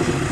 you